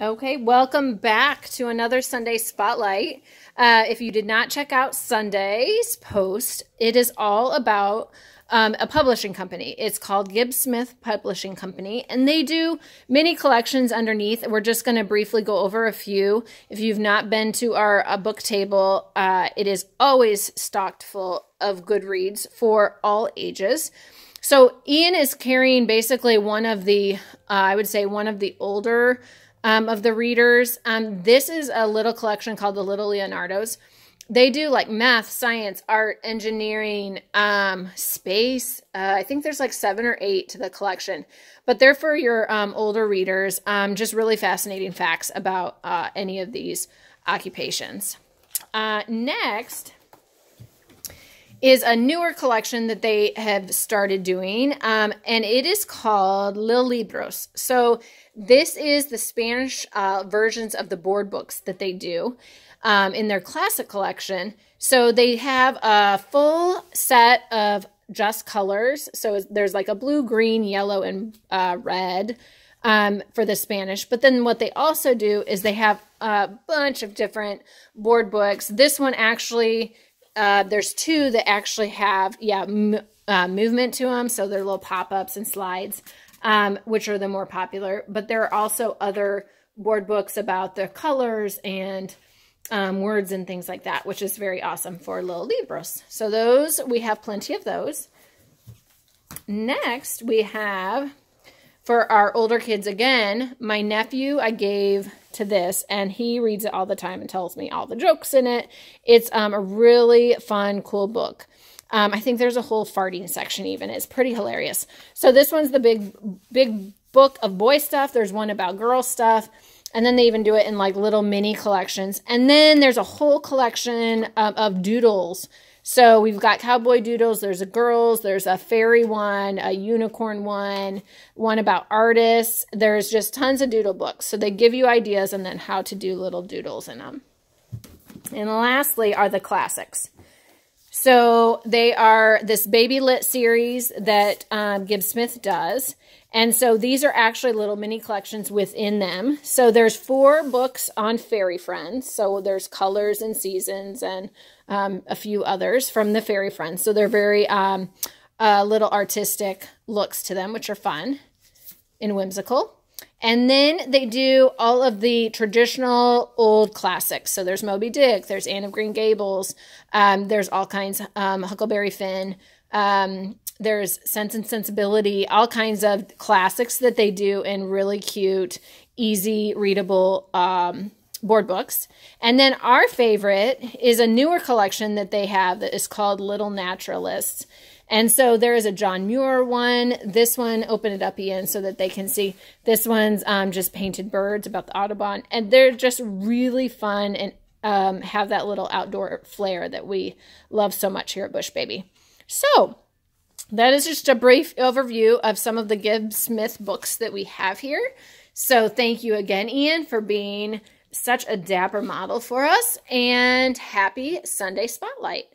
Okay, welcome back to another Sunday Spotlight. Uh, if you did not check out Sunday's post, it is all about um, a publishing company. It's called Gibbs Smith Publishing Company, and they do many collections underneath. We're just going to briefly go over a few. If you've not been to our uh, book table, uh, it is always stocked full of good reads for all ages. So Ian is carrying basically one of the, uh, I would say, one of the older um, of the readers. Um, this is a little collection called the Little Leonardos. They do like math, science, art, engineering, um, space. Uh, I think there's like seven or eight to the collection, but they're for your um, older readers. Um, just really fascinating facts about uh, any of these occupations. Uh, next, is a newer collection that they have started doing, um, and it is called Lil Libros. So this is the Spanish uh, versions of the board books that they do um, in their classic collection. So they have a full set of just colors. So there's like a blue, green, yellow, and uh, red um, for the Spanish. But then what they also do is they have a bunch of different board books. This one actually uh, there's two that actually have, yeah, uh, movement to them. So they're little pop-ups and slides, um, which are the more popular. But there are also other board books about the colors and um, words and things like that, which is very awesome for little Libros. So those, we have plenty of those. Next, we have, for our older kids again, my nephew I gave to this and he reads it all the time and tells me all the jokes in it. It's um, a really fun, cool book. Um, I think there's a whole farting section even. It's pretty hilarious. So this one's the big, big book of boy stuff. There's one about girl stuff. And then they even do it in like little mini collections. And then there's a whole collection of, of doodles so we've got cowboy doodles, there's a girls, there's a fairy one, a unicorn one, one about artists. There's just tons of doodle books. So they give you ideas and then how to do little doodles in them. And lastly are the classics. So they are this BabyLit series that um, Smith does. And so these are actually little mini collections within them. So there's four books on fairy friends. So there's colors and seasons and um, a few others from the fairy friends. So they're very um, uh, little artistic looks to them, which are fun and whimsical. And then they do all of the traditional old classics. So there's Moby Dick, there's Anne of Green Gables, um, there's all kinds, um, Huckleberry Finn, um, there's Sense and Sensibility, all kinds of classics that they do in really cute, easy, readable um, board books. And then our favorite is a newer collection that they have that is called Little Naturalists. And so there is a John Muir one. This one, open it up, Ian, so that they can see. This one's um, just painted birds about the Audubon. And they're just really fun and um, have that little outdoor flair that we love so much here at Bushbaby. So that is just a brief overview of some of the Gibbs Smith books that we have here. So thank you again, Ian, for being such a dapper model for us. And happy Sunday Spotlight.